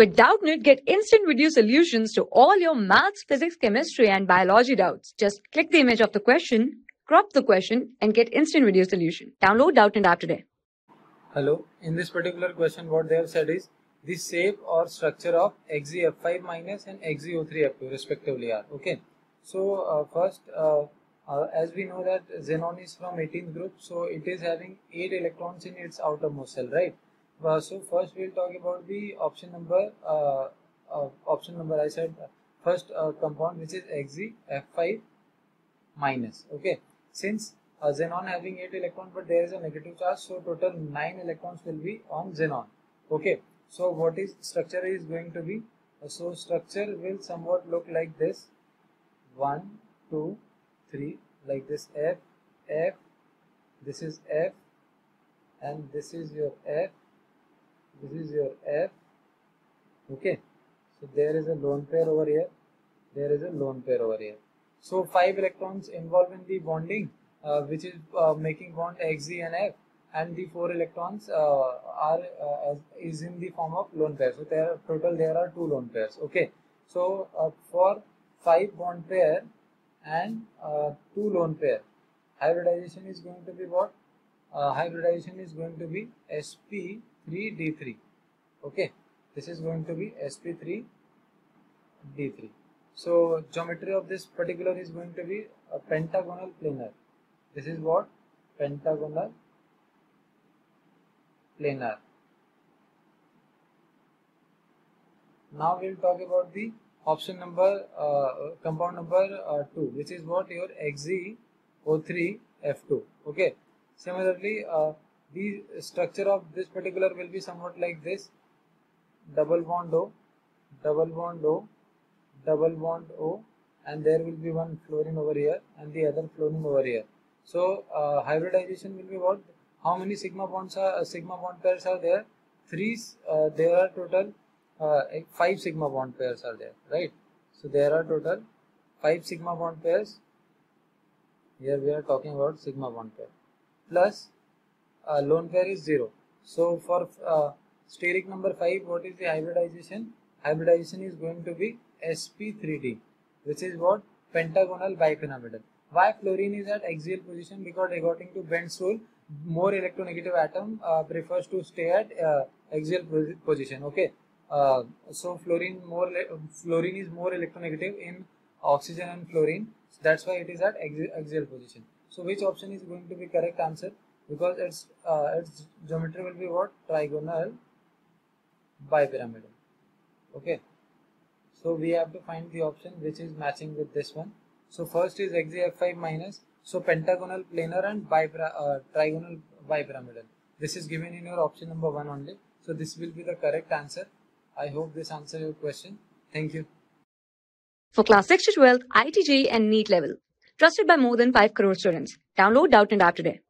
With Doubtnut, get instant video solutions to all your maths, physics, chemistry, and biology doubts. Just click the image of the question, crop the question, and get instant video solution. Download Doubtnut app today. Hello. In this particular question, what they have said is the shape or structure of XeF5 minus and XeO3F2 respectively are. Okay. So uh, first, uh, uh, as we know that xenon is from 18th group, so it is having 8 electrons in its outermost shell, right? Uh, so first we'll talk about the option number. Uh, uh, option number I said first compound which is XeF5 minus. Okay. Since xenon having 8 electrons but there is a negative charge, so total 9 electrons will be on xenon. Okay. So what is structure is going to be? so structure will somewhat look like this. 1, 2, 3 like this F, F, this is F and this is your F this is your F okay. So there is a lone pair over here. There is a lone pair over here. So five electrons involved in the bonding uh, which is uh, making bond Xe and F. And the four electrons uh, are uh, is in the form of lone pair so there are, total there are two lone pairs. Okay. So uh, for five bond pair and uh, two lone pair hybridization is going to be what? Hybridization is going to be sp 3d3 okay this is going to be sp3 d3 so geometry of this particular is going to be a pentagonal planar. This is what? Pentagonal planar. Now we'll talk about the option number uh, compound number uh, 2 which is what? Your XeO3 F2 okay? Similarly uh, the structure of this particular will be somewhat like this double bond O double bond O double bond O and there will be one fluorine over here and the other fluorine over here. So uh, hybridization will be what? How many sigma bonds are uh, sigma bond pairs are there? Three uh, there are total uh, five sigma bond pairs are there right? So there are total five sigma bond pairs. Here we are talking about sigma bond pair. Plus uh, lone pair is 0. So for uh, steric number 5, what is the hybridization? Hybridization is going to be sp3d, which is what? Pentagonal bipyramidal. Why fluorine is at axial position? Because according to Bent's rule, more electronegative atom uh, prefers to stay at uh, axial position. Okay. Uh, so fluorine more fluorine is more electronegative in oxygen and fluorine. So that's why it is at axial position. So which option is going to be correct answer? because its uh, its geometry will be what trigonal bipyramidal okay? So we have to find the option which is matching with this one. So first is xef5 minus. So pentagonal planar and bipyra uh, trigonal bipyramidal. This is given in your option number one only. So this will be the correct answer. I hope this answers your question. Thank you. For class 6 to 12 IIT JEE and NEET level. Trusted by more than 5 crore students. Download Doubtnut app today